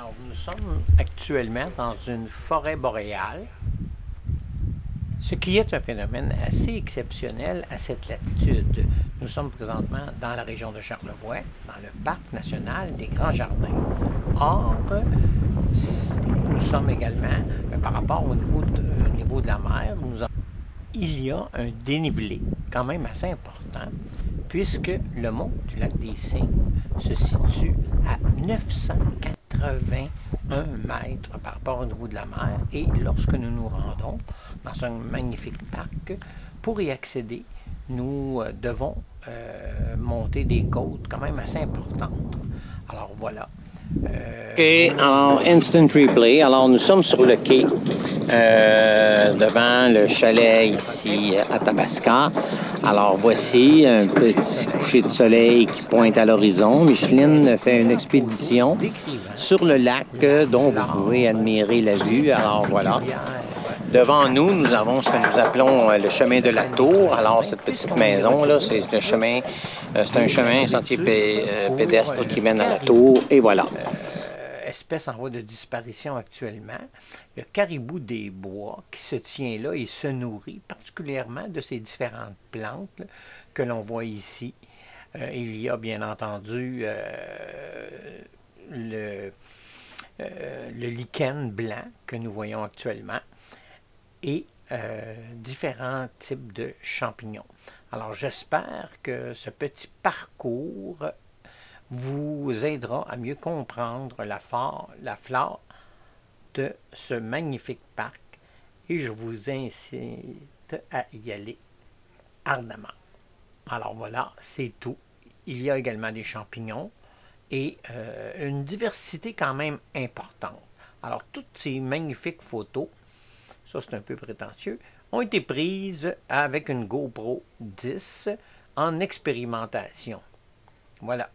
Alors, nous sommes actuellement dans une forêt boréale, ce qui est un phénomène assez exceptionnel à cette latitude. Nous sommes présentement dans la région de Charlevoix, dans le parc national des Grands Jardins. Or, nous sommes également, euh, par rapport au niveau de, au niveau de la mer, nous il y a un dénivelé quand même assez important, puisque le mont du lac des Cygnes se situe à 981 mètres par rapport au niveau de la mer. Et lorsque nous nous rendons dans un magnifique parc, pour y accéder, nous euh, devons euh, monter des côtes quand même assez importantes. Alors voilà. Euh, OK, alors instant replay. Alors nous sommes sur le quai euh, devant le chalet ici à Tabasca. Alors voici un petit coucher de soleil qui pointe à l'horizon. Micheline fait une expédition sur le lac euh, dont vous pouvez admirer la vue. Alors voilà. Devant nous, nous avons ce que nous appelons euh, le chemin de la Tour. Alors, cette petite maison-là, c'est un chemin, euh, c'est un chemin, un sentier pé- euh, pédestre qui mène à la Tour. Et voilà. Espèce en voie de disparition actuellement, le caribou des bois qui se tient là et se nourrit particulièrement de ces différentes plantes que l'on voit ici. Euh, il y a bien entendu euh, le, euh, le lichen blanc que nous voyons actuellement et différents types de champignons. Alors j'espère que ce petit parcours vous aidera à mieux comprendre la, flore, de ce magnifique parc et je vous incite à y aller ardemment. Alors voilà, c'est tout. Il y a également des champignons et euh, une diversité quand même importante. Alors toutes ces magnifiques photos, ça c'est un peu prétentieux, ont été prises avec une GoPro 10 en expérimentation. Voilà.